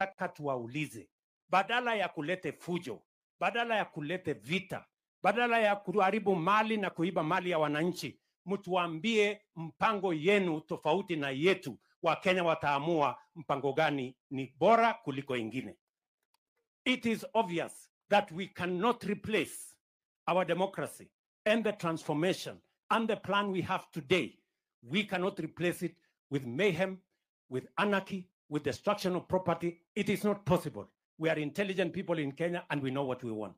tunataka tuwaulize, badala ya kulete fujo, badala ya kulete vita, badala ya kuharibu mali na kuiba mali ya wananchi, mtuambie mpango yenu tofauti na yetu. Wakenya wataamua mpango gani ni bora kuliko ingine. It is obvious that we cannot replace our democracy and the transformation and the plan we have today. We cannot replace it with mayhem, with anarchy, with destruction of property. It is not possible. We are intelligent people in Kenya and we know what we want.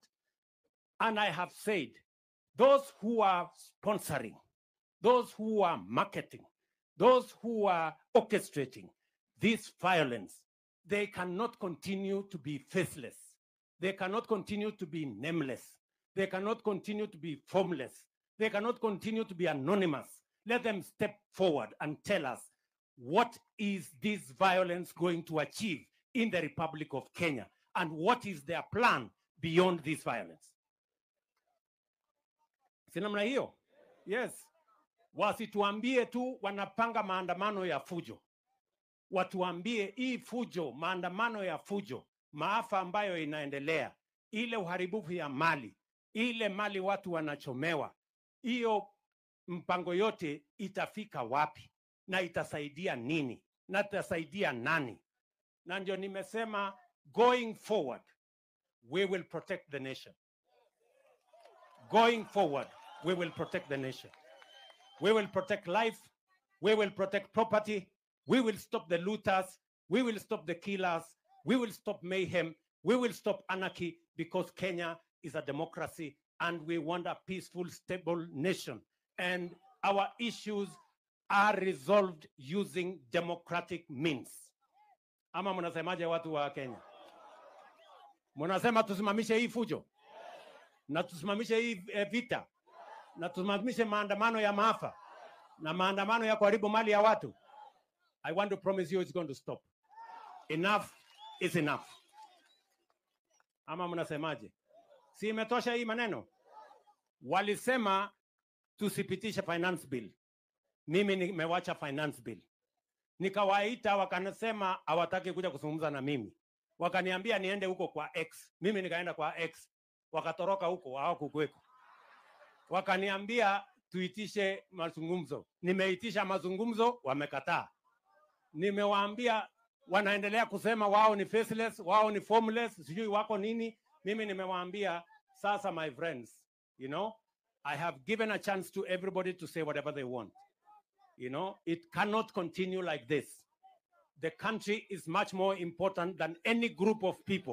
And I have said, those who are sponsoring, those who are marketing, those who are orchestrating this violence, they cannot continue to be faithless. They cannot continue to be nameless. They cannot continue to be formless. They cannot continue to be anonymous. Let them step forward and tell us what is this violence going to achieve in the Republic of Kenya and what is their plan beyond this violence. Si namna hiyo? Yes. Wasituambie tu wanapanga maandamano ya fujo. Watuambie hii fujo, maandamano ya fujo, maafa ambayo inaendelea, ile uharibifu ya mali, ile mali watu wanachomewa, hiyo mpango yote itafika wapi na itasaidia nini na itasaidia nani? Na ndio nimesema going forward we will protect the nation. Going forward we will protect the nation. We will protect life. We will protect property. We will stop the looters. We will stop the killers. We will stop mayhem. We will stop anarchy because Kenya is a democracy and we want a peaceful, stable nation. And our issues are resolved using democratic means. Ama mnasemaje watu wa Kenya? Mnasema tusimamishe hii fujo na tusimamishe hii eh, vita na tusimamishe maandamano ya maafa na maandamano ya kuharibu mali ya watu. I want to promise you it's going to stop. Enough is enough. Ama mnasemaje? Si imetosha hii maneno? Walisema tusipitishe finance bill. Mimi nimewacha finance bill. Nikawaita wakanasema hawataki kuja kuzungumza na mimi. Wakaniambia niende huko kwa X. Mimi nikaenda kwa X. Wakatoroka huko hawakukweko. Wakaniambia tuitishe mazungumzo. Nimeitisha mazungumzo, wamekataa. Nimewaambia wanaendelea kusema wao ni faceless, wao ni formless, sijui wako nini. Mimi nimewaambia sasa, my friends, you know, I have given a chance to everybody to say whatever they want. You know, it cannot continue like this. The country is much more important than any group of people.